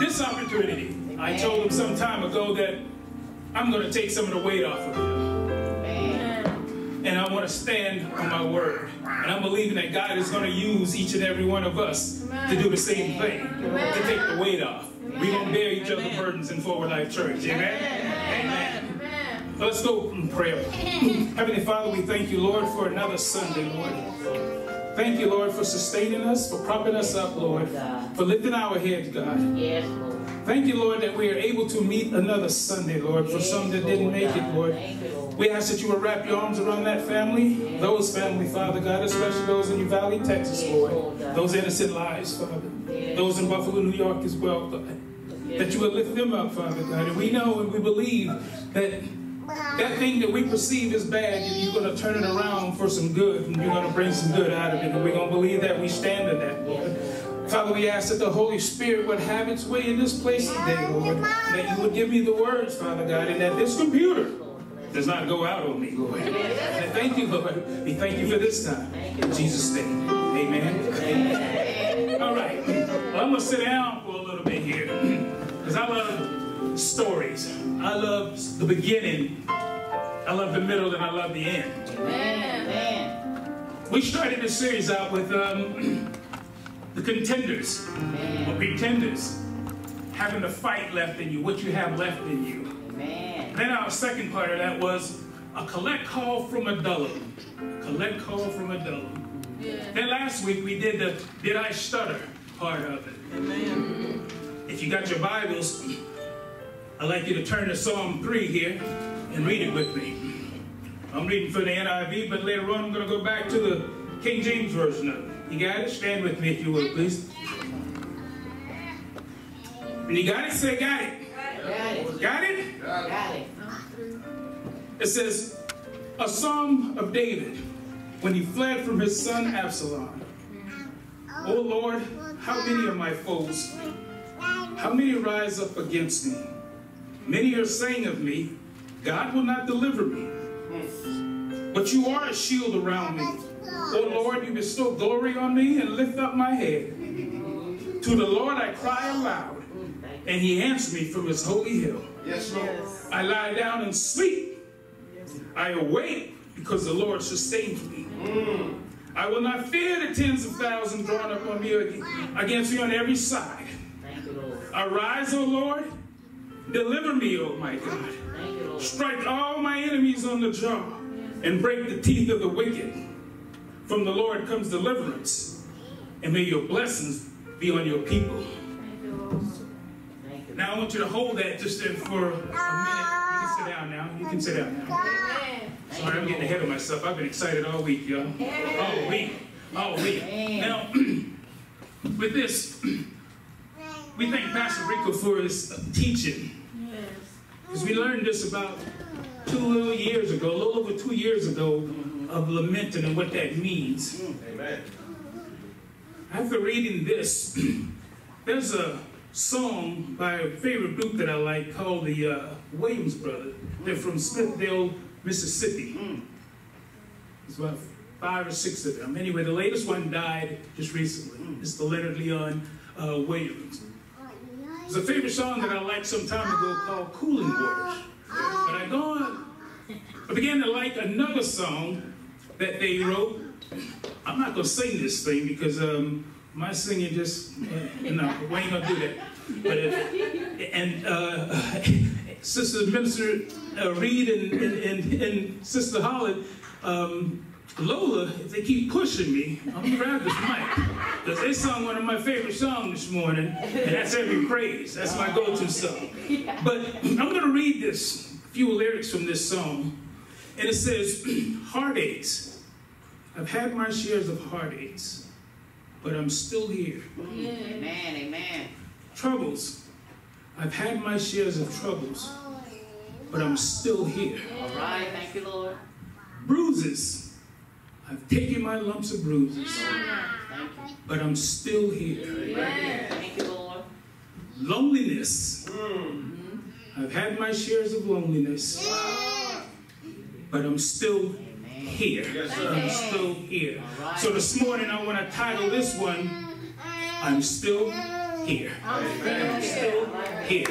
this opportunity. I told him some time ago that I'm going to take some of the weight off of him. Amen. And I want to stand on my word. And I'm believing that God is going to use each and every one of us to do the same thing, to take the weight off. We're going to bear each other's burdens in Forward Life Church. Amen. Amen. Let's go in prayer. Heavenly Father, we thank you, Lord, for another Sunday, Lord. Thank you, Lord, for sustaining us, for propping us up, Lord, for lifting our heads, God. Yes, Lord. Thank you, Lord, that we are able to meet another Sunday, Lord, for some that didn't make it, Lord. You, Lord. We ask that you will wrap your arms around that family, those family, Father God, especially those in Uvalde, Texas, Lord. Those innocent lives, Father. Those in Buffalo, New York as well, God. That you will lift them up, Father God. And we know and we believe that that thing that we perceive as bad, you're going to turn it around for some good, and you're going to bring some good out of it. And we're going to believe that we stand in that, Lord. Father, we ask that the Holy Spirit would have its way in this place today, Lord. That you would give me the words, Father God, and that this computer does not go out on me, Lord. And thank you, Lord. We thank you for this time. In Jesus' name. Amen. Amen. All right. Well, I'm going to sit down for a little bit here because I love stories. I love the beginning. I love the middle and I love the end. Amen. We started this series out with um, the contenders or pretenders having the fight left in you, what you have left in you. Amen. Then our second part of that was a collect call from Adullam. Collect call from Adullam. Then last week we did the did I stutter part of it. If you got your Bibles, I'd like you to turn to Psalm 3 here and read it with me. I'm reading from the NIV, but later on I'm going to go back to the King James Version of it. You got it? Stand with me if you will, please. When you got it, say got it. Got it. Got it? Got it. It says, a psalm of David when he fled from his son Absalom. O Lord, how many are my foes? How many rise up against me? Many are saying of me, God will not deliver me. But you are a shield around me. O Lord, you bestow glory on me and lift up my head. To the Lord I cry aloud, and he answers me from his holy hill. Yes, Lord. I lie down and sleep. I awake because the Lord sustains me. Mm. I will not fear the tens of thousands drawn up on me against me on every side. Thank you, Lord. Arise, O Lord. Deliver me, O my God. Thank you, Lord. Strike all my enemies on the jaw and break the teeth of the wicked. From the Lord comes deliverance, and may your blessings be on your people. Now I want you to hold that just for a minute. You can sit down now. You can sit down now. Sorry, I'm getting ahead of myself. I've been excited all week, y'all. All week. All week. Now, with this, we thank Pastor Reko for his uh, teaching. Because we learned this about two little years ago, a little over two years ago, of lamenting and what that means. Amen. After reading this, there's a song by a favorite group that I like called the uh, Williams Brothers. They're from Smithville, Mississippi. It's about five or six of them. Anyway, the latest one died just recently. It's the Leonard Leon uh, Williams. There's a favorite song that I liked some time ago called Cooling Waters. But I go on, I began to like another song that they wrote. I'm not gonna sing this thing because um, my singing just uh, no, we ain't gonna do that. But if, and uh, Sister Minister uh, Reed and, and, and, and Sister Holland, um, Lola, if they keep pushing me, I'm gonna grab this mic because they sung one of my favorite songs this morning, and that's every praise. That's my go-to song. But I'm gonna read this few lyrics from this song, and it says, "Heartaches." I've had my shares of heartaches, but I'm still here. Amen. Amen. Troubles. I've had my shares of troubles, but I'm still here. All right. Thank you, Lord. Bruises. I've taken my lumps of bruises, but I'm still here. Thank you, Lord. Loneliness. Mm-hmm. I've had my shares of loneliness, but I'm still Amen. here. I'm still here. All right. So this morning I want to title this one, I'm Still Here. I'm still here.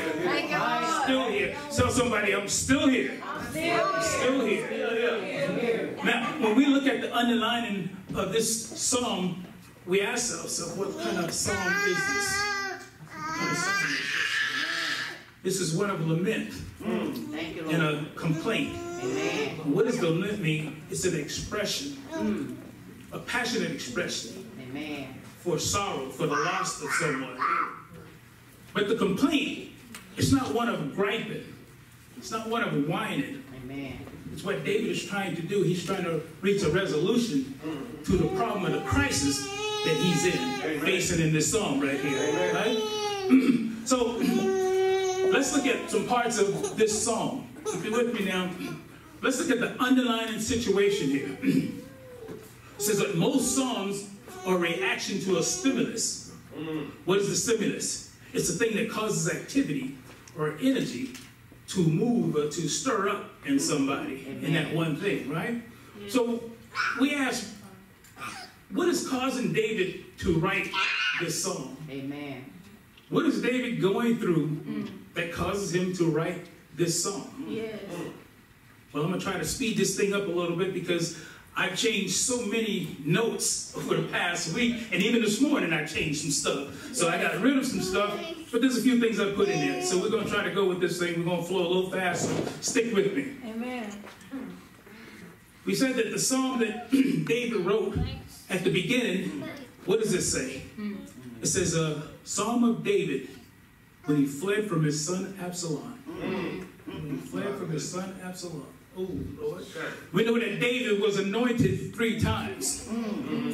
I'm still here. Tell somebody, I'm still here. I'm still here. Now, when we look at the underlining of this psalm, we ask ourselves, what kind of psalm is this? What kind of psalm is this? This is one of lament mm. Thank you, and a complaint. Amen. What does lament mean? It's an expression, hmm. a passionate expression Amen. for sorrow, for the loss of someone. But the complaint, it's not one of griping. It's not one of whining. Amen. It's what David is trying to do. He's trying to reach a resolution to the problem of the crisis that he's in, facing in this psalm right here. Right? so let's look at some parts of this psalm. If you're with me now, let's look at the underlying situation here. it says that most psalms are a reaction to a stimulus. What is the stimulus? It's the thing that causes activity or energy to move or to stir up in somebody in that one thing, right? So we ask, what is causing David to write this song? Amen. What is David going through mm. that causes him to write this song? Yes. Well, I'm gonna try to speed this thing up a little bit because I've changed so many notes over the past week, and even this morning I changed some stuff. So I got rid of some stuff, but there's a few things I put in there. So we're gonna try to go with this thing. We're gonna flow a little fast, so stick with me. Amen. We said that the psalm that David wrote at the beginning, what does it say? Hmm. It says uh, a psalm of David when he fled from his son Absalom. Hmm. When he fled from his son Absalom. Oh, Lord. We know that David was anointed three times.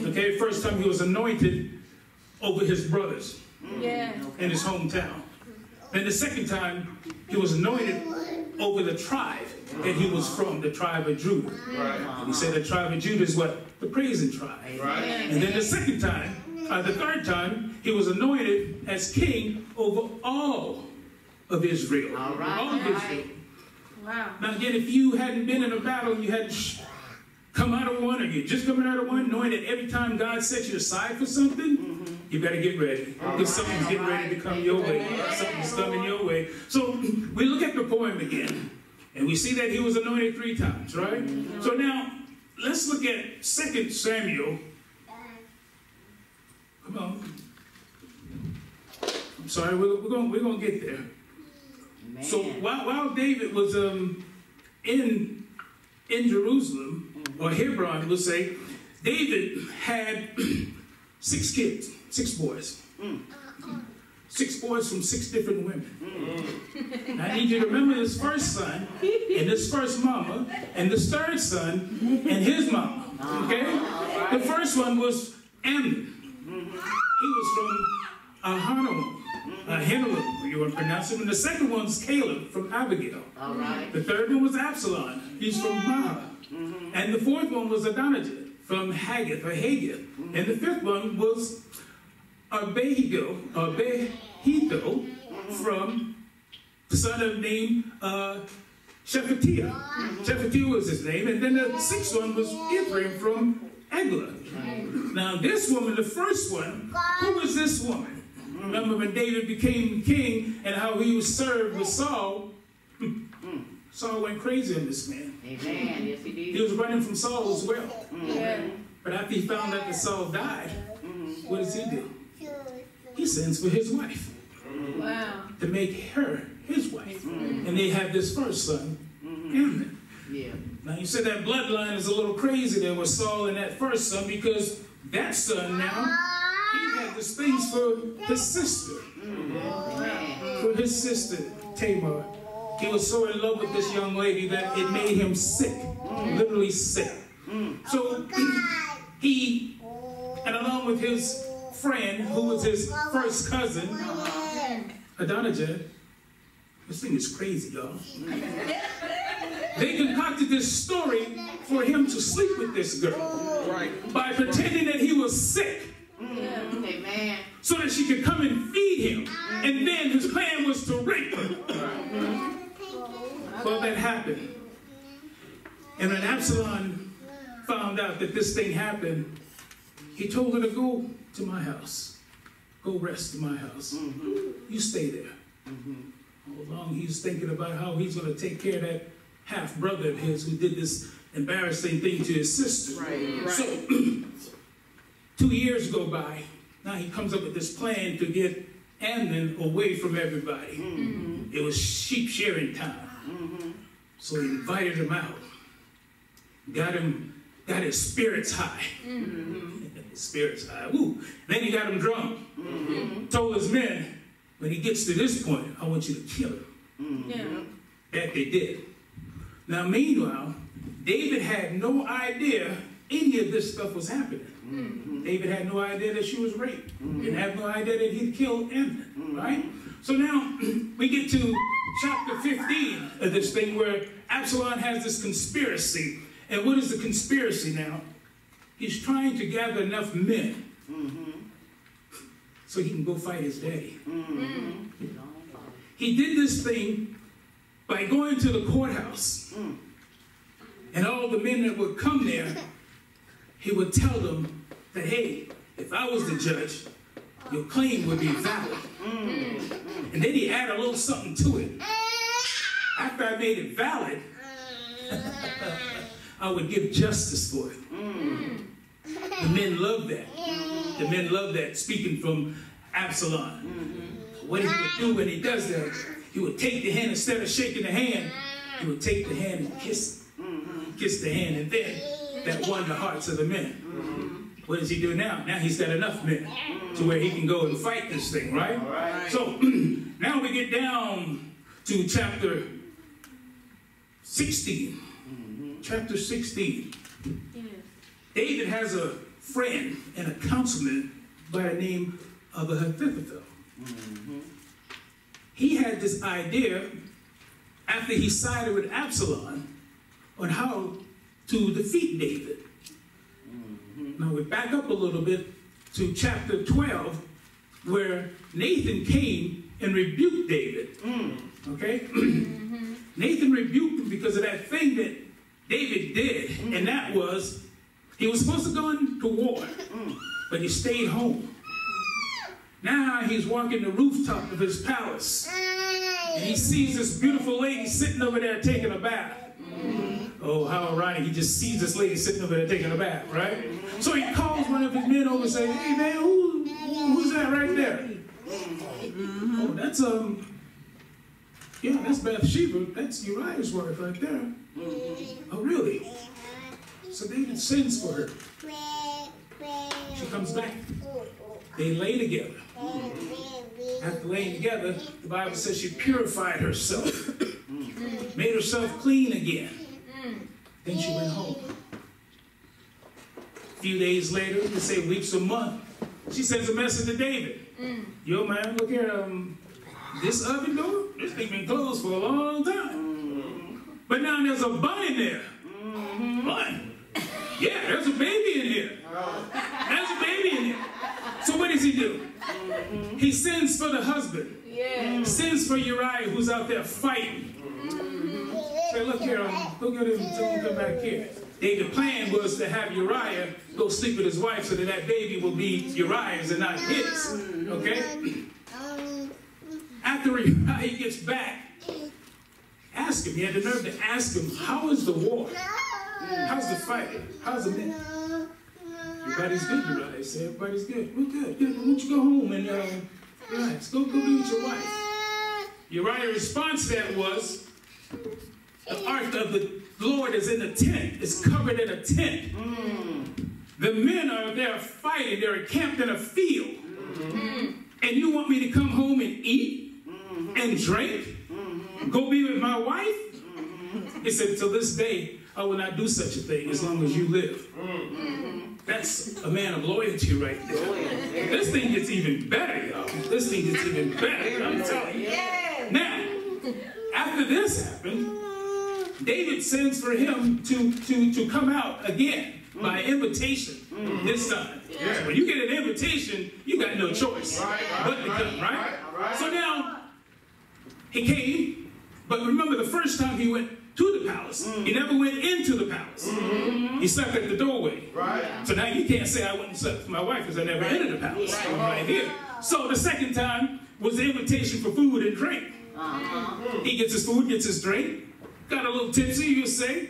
Okay, first time he was anointed over his brothers Yes. in his hometown. Then the second time, he was anointed over the tribe that he was from, the tribe of Judah. And he said the tribe of Judah is what? The praising tribe. Amen. And then the second time, uh, the third time, he was anointed as king over all of Israel. All right, All of Israel. Right. Wow. Now again, if you hadn't been in a battle, and you hadn't come out of one, or you're just coming out of one, knowing that every time God sets you aside for something, mm-hmm. you better get ready. Because something's getting ready to come your way. Something's coming your way. So we look at the poem again, and we see that he was anointed three times, right? Mm-hmm. So now let's look at 2 Samuel. Come on. I'm sorry, we're, we're going we're gonna get there. Amen. So while, while David was um, in in Jerusalem or mm-hmm. Hebron, we'll say, David had six kids, six boys, mm. six boys from six different women. Mm. I need you to remember his first son and his first mama and this third son and his mama. Ah, okay, the first one was Amnon. Mm-hmm. He was from uh, Ahinoam, uh, Ahinoam, you want to pronounce it. And the second one's Caleb from Abigail. All right. The third one was Absalom. He's from Maah. Mm-hmm. And the fourth one was Adonijah from Haggith or Haggith. Mm-hmm. And the fifth one was Abehigo, Abehito mm-hmm. from the son of name uh, Shephatiah. Shephatiah was his name. And then the sixth one was Ephraim from Eglah. Now this woman, the first one, who was this woman? Remember when David became king and how he was served with Saul? Saul went crazy on this man. Amen. Yes, he did. He was running from Saul as well. Yeah. But after he found out that Saul died, mm-hmm. what does he do? He sends for his wife Wow. to make her his wife. Mm-hmm. And they have this first son, mm-hmm. Amnon. Yeah. Now you said that bloodline is a little crazy there with Saul and that first son because that son now, he had this thing for his sister. Mm-hmm. For his sister, Tamar. He was so in love with this young lady that it made him sick, mm. literally sick. Mm. So oh, he, and along with his friend, who was his first cousin, mm-hmm. Adonijah, this thing is crazy, y'all. They concocted this story for him to sleep with this girl. Right. by pretending that he was sick Yeah. Amen. so that she could come and feed him. And then his plan was to rape her. Well, that happened. And when Absalom found out that this thing happened, he told her to go to my house. Go rest in my house. Mm-hmm. You stay there. Mm-hmm. All along he's thinking about how he's going to take care of that half brother of his who did this embarrassing thing to his sister. Right. So, two years go by. Now he comes up with this plan to get Amnon away from everybody. Mm-hmm. It was sheep shearing time. Mm-hmm. So he invited him out. Got him, got his spirits high. Mm-hmm. His spirits high. Woo. Then he got him drunk. Told his men, when he gets to this point, I want you to kill him. Yeah. That they did. Now, meanwhile, David had no idea any of this stuff was happening. Mm-hmm. David had no idea that she was raped. Didn't mm-hmm. have no idea that he'd killed Amnon, mm-hmm. right? So now we get to chapter 15 of this thing where Absalom has this conspiracy. And what is the conspiracy now? He's trying to gather enough men so he can go fight his daddy. He did this thing by going to the courthouse. Mm. And all the men that would come there, he would tell them that, hey, if I was the judge, your claim would be valid. And then he added a little something to it. After I made it valid, I would give justice for it. The men love that. The men love that, speaking from Absalom. What he would do when he does that, he would take the hand, instead of shaking the hand, he would take the hand and kiss it. Kiss the hand, and then that won the hearts of the men. What does he do now? Now he's got enough men to where he can go and fight this thing, right? So now we get down to chapter 16. Chapter 16. Yes. David has a friend and a councilman by the name of Ahithophel. He had this idea after he sided with Absalom on how to defeat David. Now we back up a little bit to chapter 12, where Nathan came and rebuked David. Mm. Okay? Mm-hmm. Nathan rebuked him because of that thing that David did, and mm. that was he was supposed to go into war, mm. but he stayed home. Now he's walking the rooftop of his palace, and he sees this beautiful lady sitting over there taking a bath. Oh, how ironic. He just sees this lady sitting over there taking a bath, right? So he calls one of his men over and says, Hey, man, who, who's that right there? Oh, that's, um, yeah, that's Bathsheba. That's Uriah's wife right there. Oh, really? So David sends for her. She comes back. They lay together. After laying together, the Bible says she purified herself, made herself clean again. Then she went home. A few days later, we say weeks or month, she sends a message to David. Mm. Yo, man, look here. Um, this oven door, this thing been closed for a long time. Mm-hmm. But now there's a bun in there. Mm-hmm. Bun? Yeah, there's a baby in here. Uh-huh. There's a baby in here. So what does he do? Mm-hmm. He sends for the husband. Yeah. Sends for Uriah, who's out there fighting. Look here, um, him, tell him to come back here. David's plan was to have Uriah go sleep with his wife so that that baby will be Uriah's and not his. Okay? After Uriah gets back, ask him. He had the nerve to ask him, how is the war? How's the fight? How's the men? Everybody's good, Uriah said. Everybody's good. We're good. good. Why don't you go home and uh, relax? Go, go be with your wife. Uriah's response to that was, the ark of the Lord is in a tent. It's covered in a tent. Mm. The men are there fighting. They're encamped in a field. Mm-hmm. And you want me to come home and eat mm-hmm. and drink? Mm-hmm. Go be with my wife? He said, till this day, I will not do such a thing as long as you live. That's a man of loyalty right there. This thing gets even better, y'all. This thing gets even better. I'm telling you. Now, after this happened, David sends for him to, to, to come out again. by mm. invitation mm. this time. So when you get an invitation, you got no choice Right, right, but to right, come, right? So now he came, but remember the first time he went to the palace, he mm. never went into the palace. Mm-hmm. He slept at the doorway. Right. So now you can't say I went and slept with my wife because I never entered the palace. Right here. So the second time was the invitation for food and drink. Uh-huh. He gets his food, gets his drink, got a little tipsy, you say,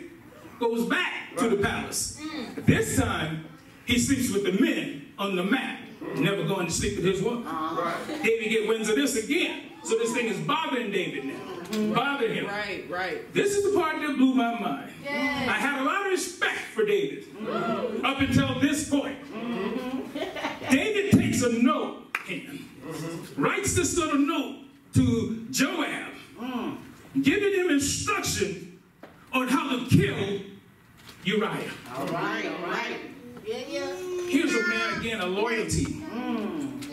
goes back to the palace. Mm. This time, he sleeps with the men on the mat, never going to sleep with his wife. Uh-huh. Right. David get winds of this again. So this thing is bothering David now, mm. bothering him. Right, right. This is the part that blew my mind. I had a lot of respect for David mm-hmm. up until this point. Mm-hmm. David takes a note and mm-hmm. writes this little note to Joab, mm. Giving him instruction on how to kill Uriah. All right, all right. Yeah, yeah. Here's a man again, a loyalty. Mm.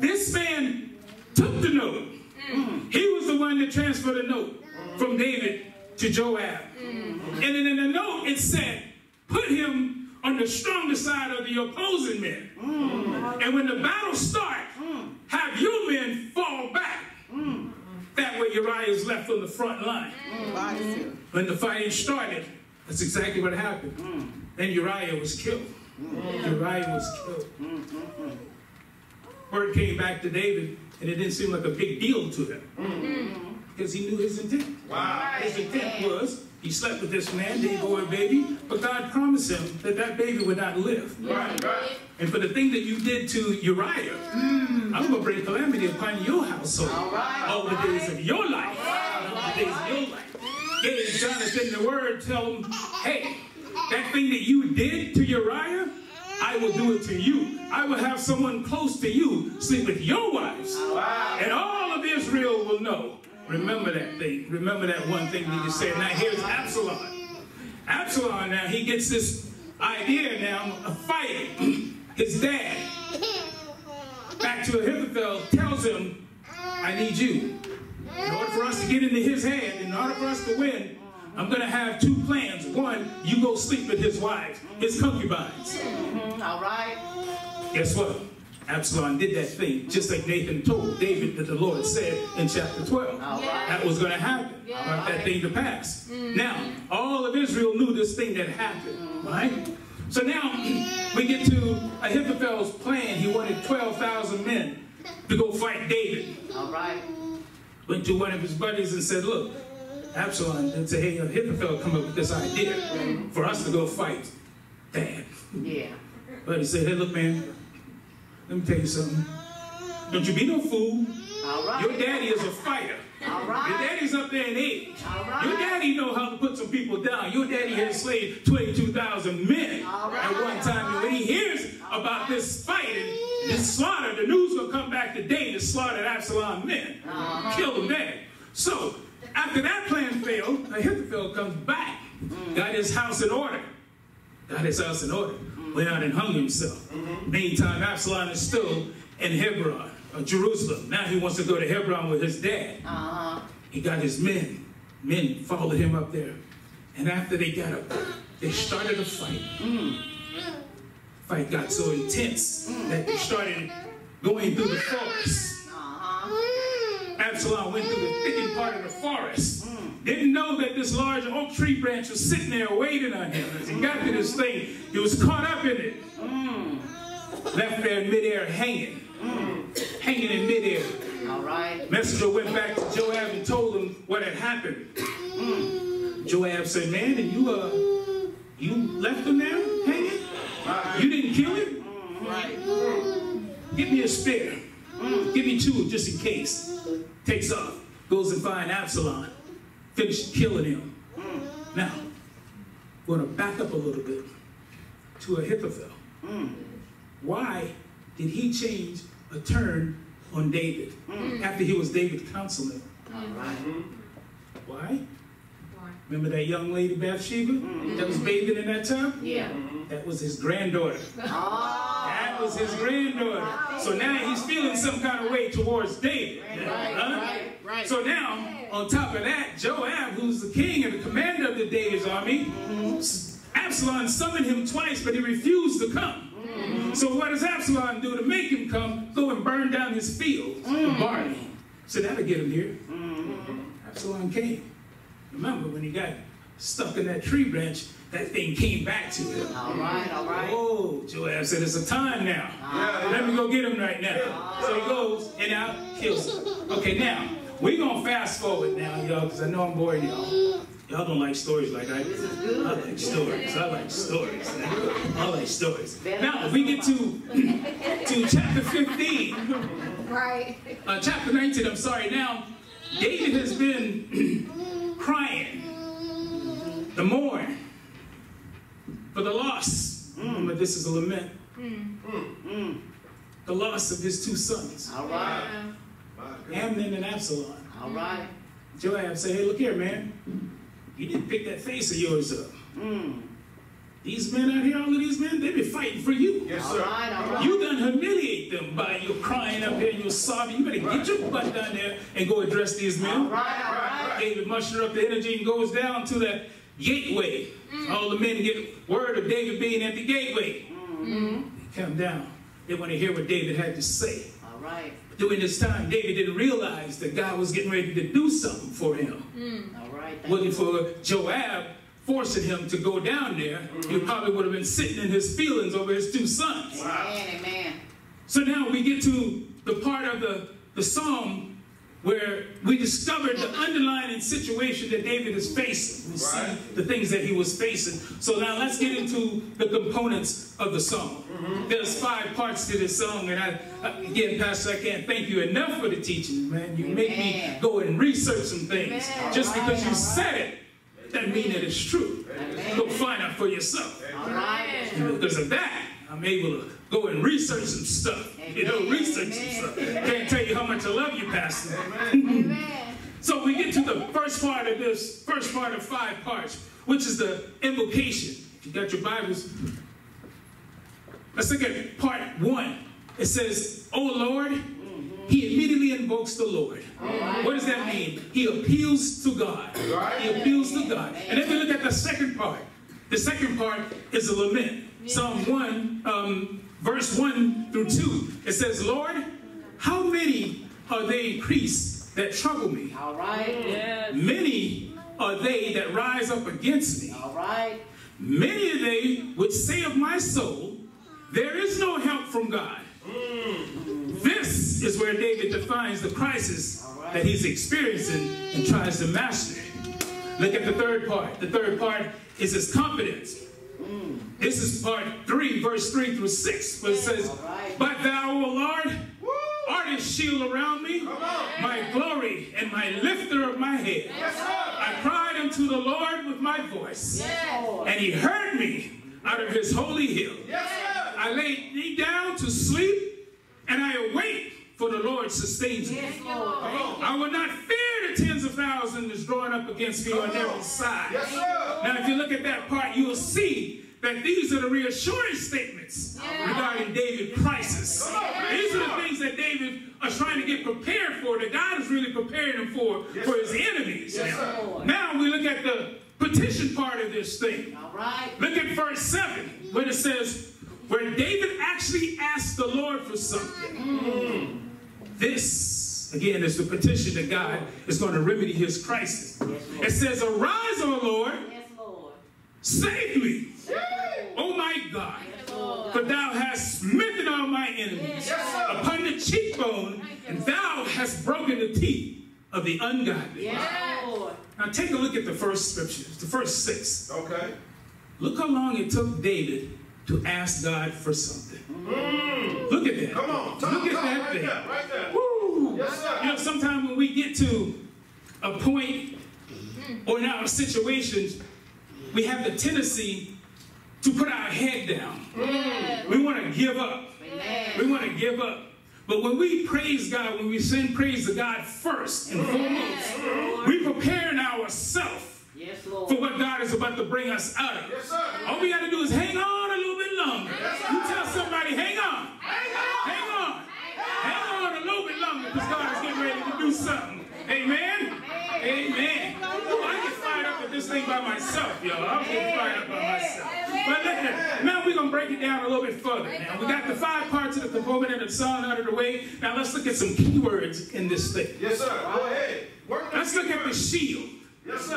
This man took the note. Mm. He was the one that transferred the note from David to Joab. Mm. And then in the note it said, put him on the stronger side of the opposing men. And when the battle starts, have your men fall back. That way Uriah is left on the front line. Mm. Bicep. When the fighting started, that's exactly what happened. Mm. Then Uriah was killed. Mm. Uriah was killed. Word came back to David, and it didn't seem like a big deal to him. Because he knew his intent. Wow. His intent was he slept with this man, bore a baby, but God promised him that that baby would not live. Right, right. And for the thing that you did to Uriah, mm. I'm going to bring calamity upon your household All right, all the days of your life. All the days of your life. Gave Jonathan the word, tell him, hey, that thing that you did to Uriah, I will do it to you. I will have someone close to you sleep with your wives. And all of Israel will know. Remember that thing. Remember that one thing that you said. Now here's Absalom. Absalom now, he gets this idea now of fighting his dad. Back to Ahithophel tells him, I need you. In order for us to get into his hand, in order for us to win, I'm going to have two plans. One, you go sleep with his wives, his concubines. Mhm, All right. Guess what? Absalom did that thing, just like Nathan told David that the Lord said in chapter 12. All right. That was going to happen. Brought that thing to pass. Now, all of Israel knew this thing that happened, right? So now we get to Ahithophel's plan. He wanted 12,000 men to go fight David. All right. Went to one of his buddies and said, look, Absalom and said, hey, Ahithophel come up with this idea for us to go fight Dad. Yeah. But he said, hey, look, man, let me tell you something. Don't you be no fool. All right. Your daddy is a fighter. All Your daddy's up there in age. Right. Your daddy know how to put some people down. Your daddy has slayed 22,000 men All at one time. And when he hears about this fighting, this slaughter, the news will come back to David slaughtered Absalom men. Uh-huh. Killed them there. So, after that plan failed, Ahithophel comes back, got his house in order. Got his house in order. Went out and hung himself. Meantime, Absalom is still in Hebron, Jerusalem. Now he wants to go to Hebron with his dad. Uh-huh. He got his men. Men followed him up there. And after they got up they started a fight. Fight got so intense that they started going through the forest. Uh-huh. Absalom went through the thickened part of the forest. Didn't know that this large oak tree branch was sitting there waiting on him. As he got to this thing, he was caught up in it. Left there in midair hanging. Mm. Hanging in midair. All right. Messenger went back to Joab and told him what had happened. Mm. Joab said, man, and you uh you left him there hanging? You didn't kill him? Right. Give me a spear. Mm. Give me two just in case. Takes off. Goes and find Absalom. Finished killing him. Now, we're going to back up a little bit to Ahithophel. Why did he change a turn on David mm. after he was David's counselor? Mm. All right. Why? Remember that young lady Bathsheba mm. that was bathing in that tub? Yeah. Mm-hmm. That was his granddaughter. Oh. That was his granddaughter. So now he's feeling some kind of way towards David. Right, Huh? right, right. So now, on top of that, Joab, who's the king and the commander of the David's army, s- Absalom summoned him twice, but he refused to come. So what does Absalom do to make him come? Go and burn down his fields of mm. barley. So that'll get him here. Mm-hmm. Absalom came. Remember when he got stuck in that tree branch, that thing came back to him. All right, all right. Oh, Joab said, it's a time now. Ah. Let me go get him right now. So he goes and out kills him. Okay, now, we're going to fast forward now, y'all, because I know I'm boring y'all. Y'all don't like stories like I do. I like stories. I like stories. I like stories. Now, we get to, to chapter 15, Right. uh, chapter 19, I'm sorry, now, David has been crying, the mourn, for the loss. Remember, this is a lament. Hmm. The loss of his two sons, All right, Amnon and Absalom. all right. Hmm. Joab said, hey, look here, man. You didn't pick that face of yours up. Mm. These men out here, all of these men, they be fighting for you. Yes, sir. right, all right. You done humiliate them by your crying up here and your sobbing. You better get your butt down there and go address these men. All right, all right. David muster up the energy and goes down to that gateway. All the men get word of David being at the gateway. They come down. They want to hear what David had to say. Right, During this time, David didn't realize that God was getting ready to do something for him. Mm. all right. Thank Looking you. for Joab, forcing him to go down there. He mm-hmm. probably would have been sitting in his feelings over his two sons. Amen, amen. So now we get to the part of the, the psalm where we discovered the underlying situation that David is facing. We see Right. the things that he was facing. So now let's get into the components of the song. Mm-hmm. There's five parts to this song, and I, I- again, Pastor, I can't thank you enough for the teaching, man. You make me go and research some things. Amen. Just because you said it, doesn't mean that it's true. Amen. Go find out for yourself. All right, that's And because of that, I'm able to go and research some stuff. You know, Amen. research some Amen. stuff. Can't tell you how much I love you, Pastor. Amen. So we get to the first part of this, first part of five parts, which is the invocation. If you got your Bibles, let's look at part one. It says, Oh Lord, he immediately invokes the Lord. What does that mean? He appeals to God. Right. He appeals to God. And then we look at the second part. The second part is a lament. Psalm 1, um, verse 1 through 2. It says, Lord, how many are they increased that trouble me? All right, Yes. Many are they that rise up against me. all right. Many are they which say of my soul, there is no help from God. This is where David defines the crisis that he's experiencing and tries to master it. Look at the third part. The third part is his confidence. This is part 3, verse 3 through 6, where it says, All right. But thou, O Lord, art a shield around me, my glory and my lifter of my head. I cried unto the Lord with my voice, Lord. and he heard me out of his holy hill. Yes. I laid me down to sleep, and I awake, for the Lord sustains me. Yes, Lord. Thank you. I will not fear the tens of thousands that's drawn up against me on every side. Yes, sir. Now, if you look at that part, you will see that these are the reassuring statements regarding David's crisis. These are the things that David is trying to get prepared for, that God is really preparing him for, for his enemies. Yes, now. sir. now we look at the petition part of this thing. All right. Look at verse 7, when it says, where David actually asked the Lord for something. Mm. This, again, is the petition that God is going to remedy his crisis. It says, Arise, O Lord, Yes, Lord. save me, O oh, my God, for thou hast smitten all my enemies Yes, upon the cheekbone, and thou hast broken the teeth of the ungodly. Yes, Lord. Now take a look at the first scriptures, the first six. Okay. Look how long it took David to ask God for something. Mm. Look at that. Come on. Talk, Look at talk, that right thing. there. Right there. Woo. Yes, sir. You know, sometimes when we get to a point mm. or in our situations, we have the tendency to put our head down. Mm. We want to give up. Amen. We want to give up. But when we praise God, when we send praise to God first and foremost, we preparing ourselves Yes, for what God is about to bring us out of. Yes, sir. All we got to do is hang on a little bit longer. You tell somebody, hang on. Hang on. Hang on a little bit longer because God is getting ready to do something. Amen? Amen. Ooh, I get fired up at this thing by myself, y'all. I'm getting fired up by myself. Yeah. Now we're going to break it down a little bit further. Now we got the five parts of the component and the song out of the way. Now let's look at some keywords in this thing. Yes, sir. Go ahead. Let's look at the shield. Yes, sir.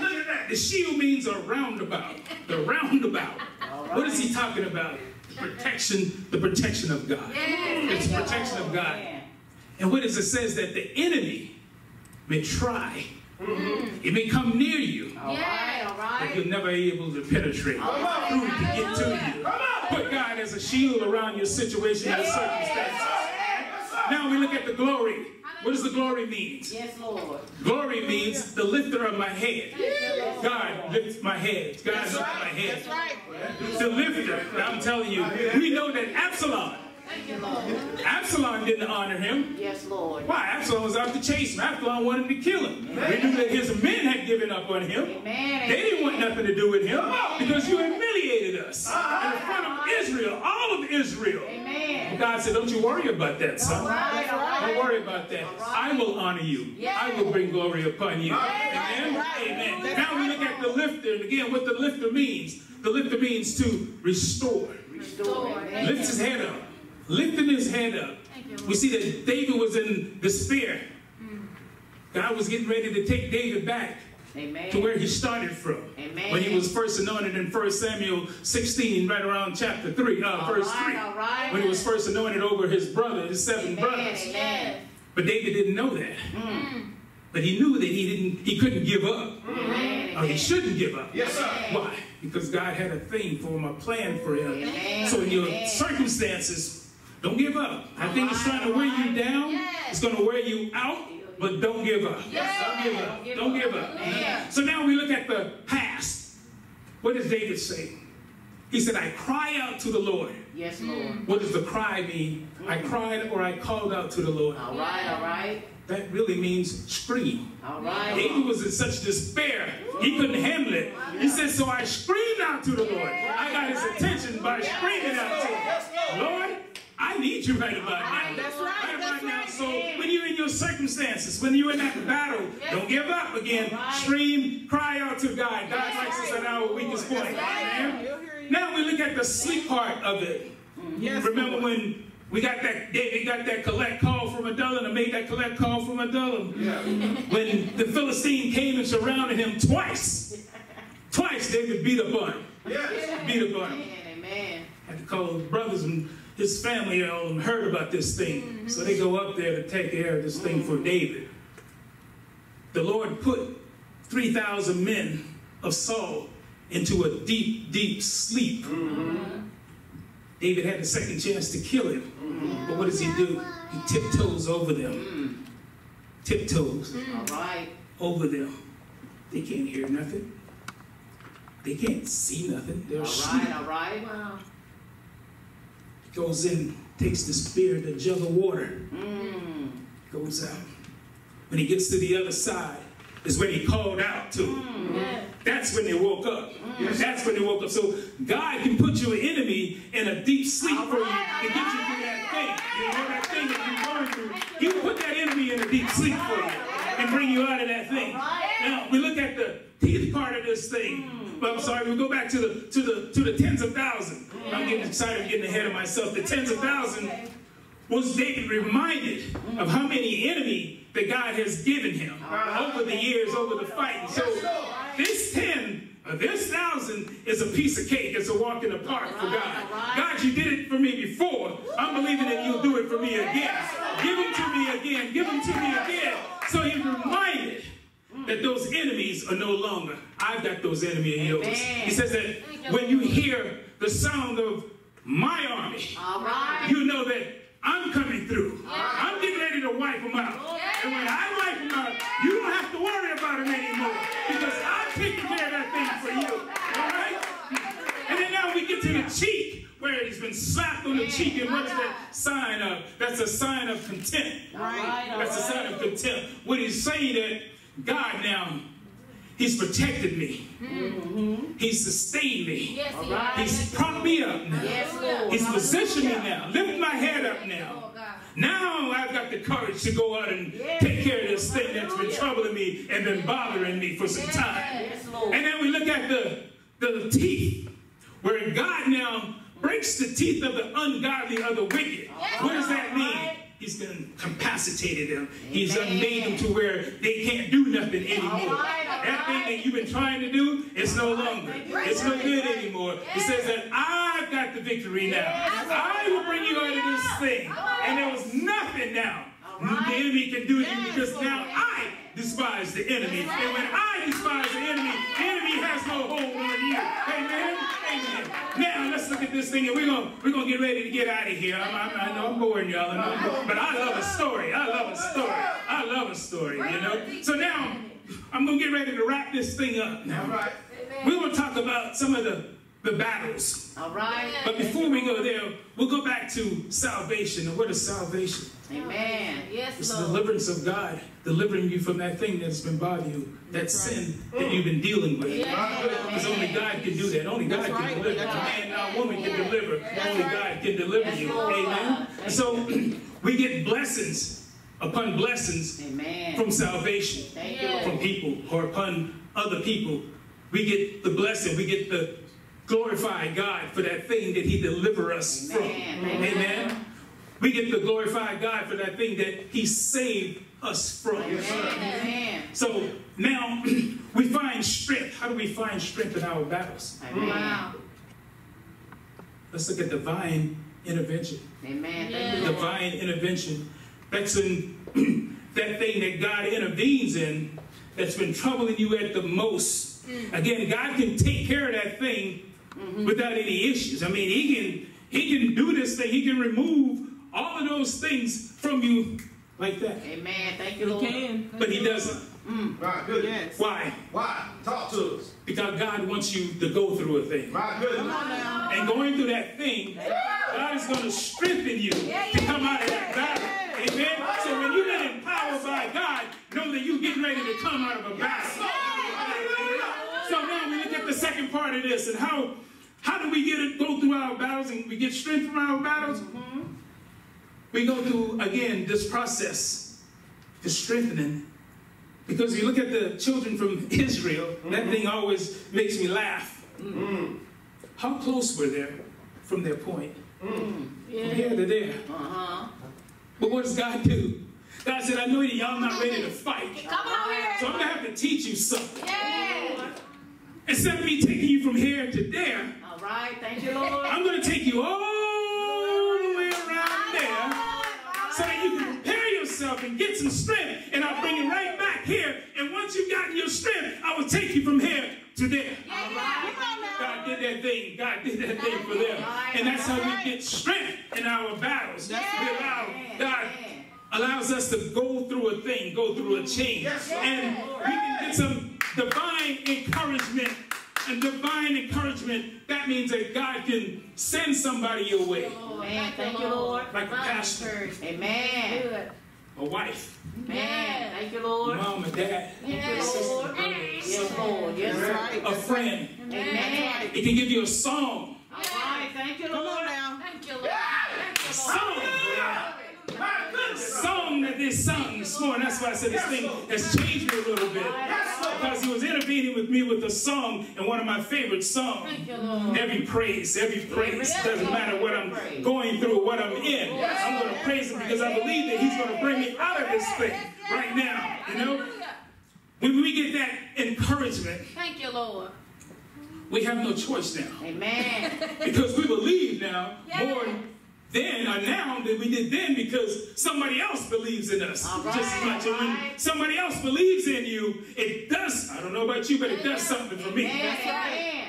Look at that. The shield means a roundabout. The roundabout. What is he talking about? Protection, the protection of God. It's the protection of God. And what is it says that the enemy may try. Mm-hmm. It may come near you, All right, all but you're never able to penetrate Come on. through to get to you. Come on. Put God as a shield around your situation and circumstances. Yes, sir. Now we look at the glory. What does the glory mean? Yes, Lord. Glory means the lifter of my head. God lifts my head. God lifts my head. That's right. The lifter. I'm telling you, we know that Absalom, Thank you, Lord. Absalom didn't honor him. Yes, Lord. Why? Absalom was out to chase him. Absalom wanted to kill him. We knew that his men had given up on him. Amen. They didn't want nothing to do with him because you humiliated us in front of Israel, all of Israel. Amen. God said, Don't you worry about that, son. All right, all right. Don't worry about that. I will honor you. I will bring glory upon you. Amen. Amen. Now we look at the lifter, and again, what the lifter means. The lifter means to restore. Restore. Amen. Lift his head up. Lifting his head up. We see that David was in despair. God was getting ready to take David back Amen. to where he started from. Amen. When he was first anointed in 1 Samuel 16, right around chapter 3, uh, All verse right, 3. all right. When he was first anointed over his brother, his seven Amen. brothers. Amen. But David didn't know that. Mm. But he knew that he didn't he couldn't give up. Amen. Or he shouldn't give up. Yes, sir. Why? Because God had a thing for him, a plan for him. Amen. So in your Amen. circumstances, don't give up. I think it's trying to wear you down. Yes. It's going to wear you out, but don't give up. Yes. Don't give up. Don't give up. So now we look at the past. What does David say? He said, I cry out to the Lord. Yes, Lord. What does the cry mean? I cried or I called out to the Lord. All right, all right. That really means scream. All right. David was in such despair, he couldn't handle it. He said, So I screamed out to the Lord. I got his attention by screaming out to him. Lord, I need you right about now. That's right, Right that's about now. right. So when you're in your circumstances, when you're in that battle, don't give up again. Scream, cry out to God. God likes us at our weakest point. Amen? He'll hear you. Now we look at the sleep part of it. Mm-hmm. Yes, Remember when we got that, David got that collect call from Adullam and made that collect call from Adullam? When the Philistine came and surrounded him twice. Twice David beat up on him. Yes. Beat up on him. Amen. Amen. Had to call his brothers and his family all and heard about this thing. So they go up there to take care of this thing for David. The Lord put 3,000 men of Saul into a deep, deep sleep. David had the second chance to kill him. But what does he do? He tiptoes over them. Tiptoes All right. over them. They can't hear nothing. They can't see nothing. They're All asleep. right, all right. Wow. Goes in, takes the spear, the jug of water, Mm. goes out. When he gets to the other side, is when he called out to them. Yeah. That's when they woke up. That's when they woke up. So God can put your enemy in a deep sleep for you to get you through that thing. You know that thing that you're going through. He will put that enemy in a deep sleep for you and bring you out of that thing. Now we look at the teeth part of this thing. But I'm sorry, we go back to the to the to the tens of thousands. I'm getting excited, I'm getting ahead of myself. The tens of thousands was David reminded of how many enemy that God has given him over the years, over the fight. So this ten, or this thousand is a piece of cake. It's a walk in the park for God. God, you did it for me before. I'm believing that you'll do it for me again. Give them to me again. Give them to me again. So he's reminded that those enemies are no longer. I've got those enemy. Amen. He says that when you hear the sound of my army, right. you know that I'm coming through. I'm getting ready to wipe them out. And when I wipe them out, you don't have to worry about them anymore because I'm taking care of that thing for you. All right? And then now we get to the cheek where he's been slapped on the cheek. And what's that sign of? That's a sign of contempt. Right, That's a sign of contempt. What he's saying that God now, he's protected me. He's sustained me. Yes, he right. He's propped me up now. Yes, He's positioned me now. Lift my head up now. Oh, Now I've got the courage to go out and take care of this thing that's been troubling me and been bothering me for some time. Yes, Lord. And then we look at the, the teeth. where God now breaks the teeth of the ungodly of the wicked. What does that mean? He's incapacitated them. He's made them to where they can't do nothing anymore. All right, all That thing that you've been trying to do, it's no longer. It's no good anymore. It says that I've got the victory now. I will bring you out of this thing. And there was nothing now. Right. The enemy can do anything because now I despise the enemy. And when I despise the enemy, the enemy has no hold on you. Amen. Amen. Now let's look at this thing and we're gonna we're gonna get ready to get out of here. I'm, I'm, I know I'm boring y'all, but I love a story. I love a story. I love a story, you know. So now I'm gonna get ready to wrap this thing up now. We're gonna talk about some of the, the battles. All right. But before we go there, we'll go back to salvation. And what is salvation? Amen. Yes, It's the Lord. deliverance of God, delivering you from that thing that's been bothering you, that sin that you've been dealing with. Yeah. Because only God can do that. Only God That's can right. deliver. That's Man, right. or woman can deliver. Only God can deliver Yes, you. Lord. Amen. And so we get blessings upon blessings Amen. from salvation Thank from Lord. people or upon other people. We get the blessing. We get the glorify God for that thing that He delivered us from. Amen. Amen. We get to glorify God for that thing that He saved us from. Amen. So now we find strength. How do we find strength in our battles? Wow. Let's look at divine intervention. Amen. Yeah. Thank you, Lord. Divine intervention. That's in that thing that God intervenes in that's been troubling you at the most. Mm. Again, God can take care of that thing Mm-hmm. without any issues. I mean, He can He can do this thing. He can remove all of those things from you like that. Amen. Thank you, You Lord. can. But He doesn't. Mm. My goodness. Yes. Why? Why? Talk to us. Because God wants you to go through a thing. My goodness. Come on now. And going through that thing, God is going to strengthen you to come out of that battle. Amen. So when you get empowered by God, know that you're getting ready to come out of a battle. So now we look at the second part of this and how how do we get it go through our battles and we get strength from our battles? Mm-hmm. We go through again this process, the strengthening. Because you look at the children from Israel, that mm-hmm. thing always makes me laugh. Mm-hmm. How close were they from their point? From here to there. Uh-huh. But what does God do? God said, I know that y'all not ready to fight. Come on here. So I'm gonna have to teach you something. Yeah. Instead of me taking you from here to there, All right. Thank you, Lord. I'm gonna take you all the way around there so that you can prepare yourself and get some strength. And I'll bring you right back here. And once you've gotten your strength, I will take you from here to there. Yeah, yeah. Come on now. God did that thing. God did that thing for them. And that's how we get strength in our battles. We allow God allows us to go through a thing, go through a change. Yes, And we can get some divine encouragement. And divine encouragement, that means that God can send somebody your way. Amen. Thank you, Lord. Like a pastor, Amen. Good. a wife, Amen. Thank you, Lord. mom and dad, Thank you, Lord. Yes, Lord. Yes, Lord. right. a friend. right. Amen. It can give you a song. All right. Thank you, Lord. Come on now. Thank you, Lord. Thank you, Lord. song. My The goodness. song that they sung this morning. That's why I said this thing has changed me a little bit. Because he was intervening with me with a song and one of my favorite songs. Thank you, Lord. Every praise, every praise. Doesn't matter what I'm going through, what I'm in. I'm going to praise him because I believe that he's going to bring me out of this thing right now. You know? When we get that encouragement, Thank you, Lord. we have no choice now. Amen. Because we believe now more then or now than we did then because somebody else believes in us All just as much. And when somebody else believes in you, it does, I don't know about you, but it does something for me. Amen. Amen.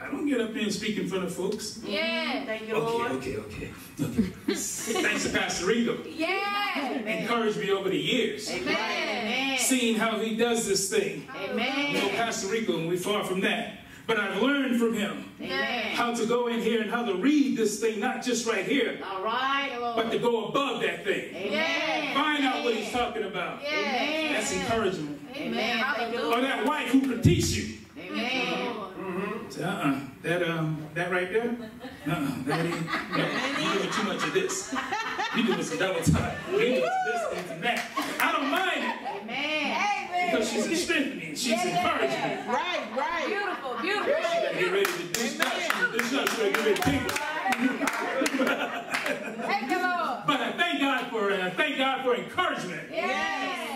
I don't get up there and speak in front of folks. Yeah. Thank you, Okay, Lord. okay, okay. okay. Thanks to Pastor Reko. Yeah. Encouraged me over the years. Amen. Amen. Seeing how he does this thing. You know, Pastor Reko, and we're far from that. But I've learned from him Amen. how to go in here and how to read this thing, not just right here, All right. but to go above that thing. Amen. Find out what he's talking about. Yeah. That's encouragement. Amen. Or that wife who can teach you. Amen. Say, uh-uh, that um, that right there, uh-uh, that ain't. No, you doing too much of this. You doing some double time. You doing some this and some that. I don't mind it Amen. Because she's strengthening me. She's encouraging me. Right, right. Beautiful, beautiful. Get ready to dish nuts. Dish nuts. Get ready to tingle. Thank you, Lord. But I thank God for uh, thank God for encouragement. Yes.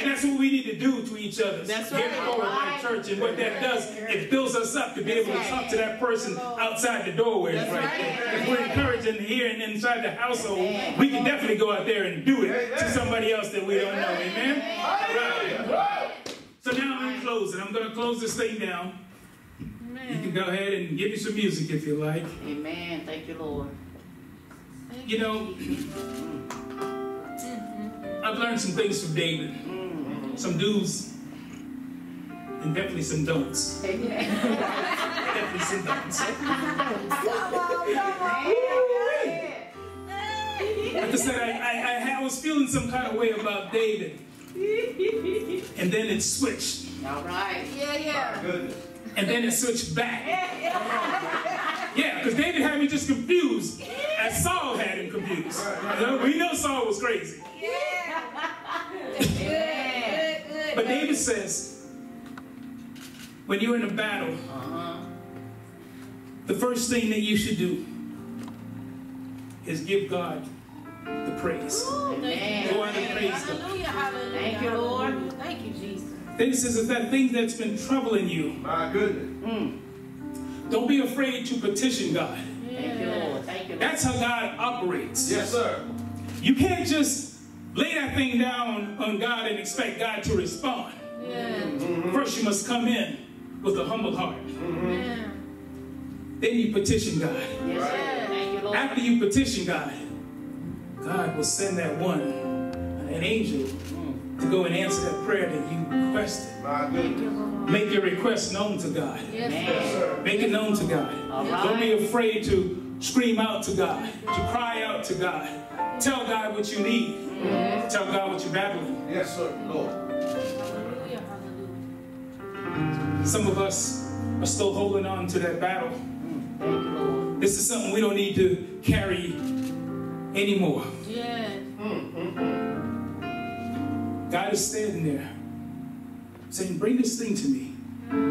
And that's what we need to do to each other. That's Here right. at Forward Life Church. And what that does, it builds us up to be able to talk to that person outside the doorways That's right, right. there. If we're encouraging here and inside the household, we can definitely go out there and do it to somebody else that we don't know. Amen? Right. So now I'm closing. I'm going to close this thing down. Amen. You can go ahead and give me some music if you like. Amen. Thank you, Lord. You know, I've learned some things from David. Mm. Some do's and definitely some don'ts. Definitely some don'ts. Like I said, I, I, I was feeling some kind of way about David. And then it switched. All right. Yeah, yeah. Goodness. And then it switched back. Yeah, because David had me just confused as Saul had him confused. You know, we know Saul was crazy. Yeah. Good, good. But David says, when you're in a battle, Uh-huh. the first thing that you should do is give God the praise. Amen. Go out and praise God. Hallelujah, hallelujah. Thank you, Lord. Thank you, Jesus. Then he says, if that thing that's been troubling you, My goodness. Mm. don't be afraid to petition God. Thank you, Lord. Thank you, Lord. That's how God operates. Yes, sir. You can't just lay that thing down on God and expect God to respond. Yeah. Mm-hmm. First, you must come in with a humble heart. Mm-hmm. Yeah. Then you petition God. Yes, sir. Thank you, Lord. After you petition God, God will send that one, uh, an angel, to go and answer that prayer that you requested. Make your request known to God. Yes, Sir. Make it known to God. All Don't be afraid to scream out to God, to cry out to God. Tell God what you need. Tell God what you're battling. Yes, sir. Lord. Hallelujah, hallelujah. Some of us are still holding on to that battle. Mm, thank you, Lord. This is something we don't need to carry anymore. Yes. Mm, mm, mm. God is standing there saying, Bring this thing to me.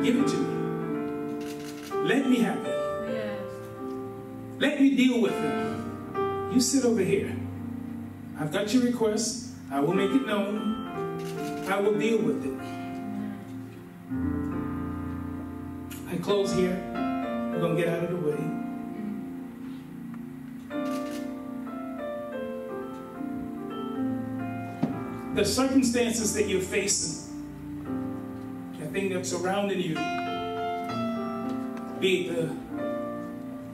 Give it to me. Let me have it. Yes. Let me deal with it. You sit over here. I've got your request. I will make it known. I will deal with it. I close here. We're going to get out of the way. The circumstances that you're facing, the thing that's surrounding you, be it the,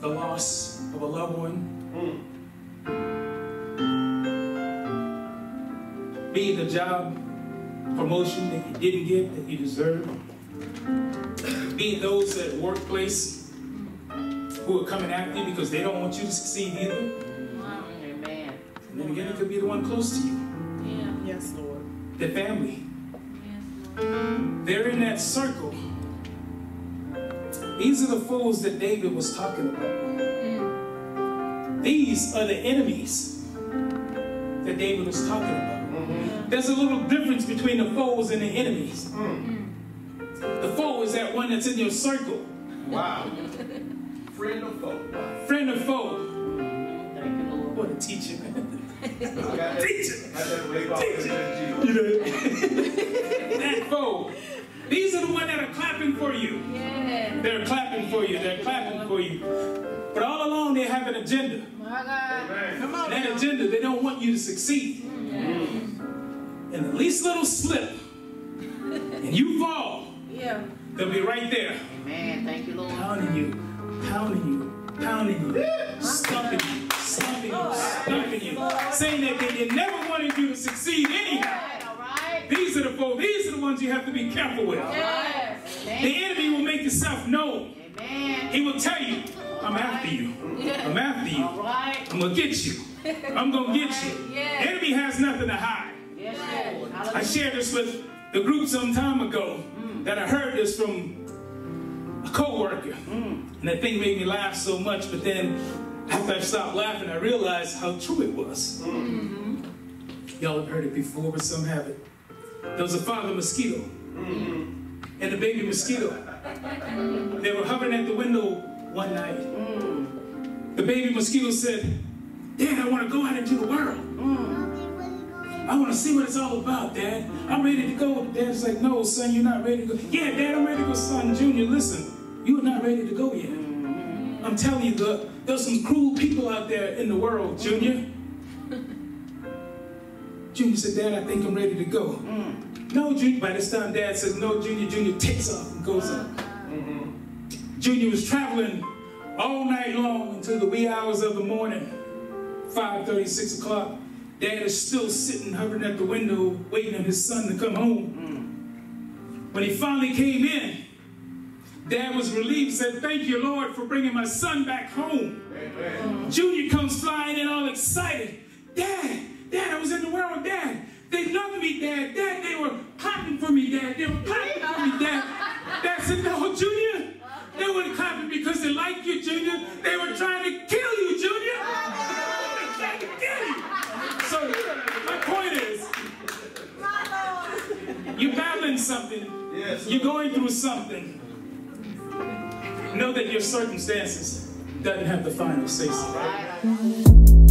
the loss of a loved one, be it the job promotion that you didn't get that you deserve, be it those at workplace who are coming after you because they don't want you to succeed either. Amen. And then again, it could be the one close to you. Yes, Lord. the family. Yes. They're in that circle. These are the foes that David was talking about. These are the enemies that David was talking about. There's a little difference between the foes and the enemies. The foe is that one that's in your circle. Wow. Friend of foe. Friend or foe. Thank you, Lord. What a teacher, man. I got that. Teacher. That Teacher. You know, that foe. These are the ones that are clapping for you. Yeah. They're clapping for you. They're clapping for you. But all along, they have an agenda. My God. Come on That agenda, they don't want you to succeed. And the least little slip, and you fall, Yeah. they'll be right there, Amen. Thank you, Lord. pounding you, pounding you, pounding you, stumping you, stumping you, stumping you, saying that they never wanted you to succeed anyhow. All right. These are the foes. These are the ones you have to be careful with. The enemy will make himself known. He will tell you, I'm after you. I'm after you. I'm gonna get you. I'm gonna get you. The enemy has nothing to hide. I shared this with the group some time ago that I heard this from a co-worker. And that thing made me laugh so much, but then after I stopped laughing, I realized how true it was. Mm-hmm. Y'all have heard it before, but some haven't. There was a father mosquito mm-hmm. and the baby mosquito. They were hovering at the window one night. Mm. The baby mosquito said, Dad, I want to go out into the world. Mm. I want to see what it's all about, Dad. I'm ready to go. Dad's like, no, son, you're not ready to go. Yeah, Dad, I'm ready to go. Son, Junior, listen, you're not ready to go yet. I'm telling you, the, there's some cruel people out there in the world, Junior. Junior said, Dad, I think I'm ready to go. Mm. No, Junior. By this time, Dad says, no, Junior. Junior takes off and goes up. Mm-hmm. Junior was traveling all night long until the wee hours of the morning, 5.30, 6 o'clock. Dad is still sitting, hovering at the window, waiting on his son to come home. Mm. When he finally came in, Dad was relieved, said, thank you, Lord, for bringing my son back home. Junior comes flying in all excited. Dad, Dad, I was in the world, Dad. They loved me, Dad. Dad, they were clapping for me, Dad. They were clapping for me, Dad. Dad said, no, Junior. They weren't clapping because they liked you, Junior. They were trying to kill you, Junior. They were trying to kill you. So my point is, you're battling something. Yes. You're going through something. Know that your circumstances doesn't have the final say so.